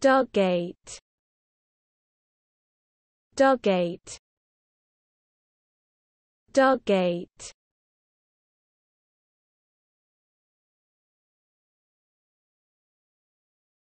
Doggate Doggate Doggate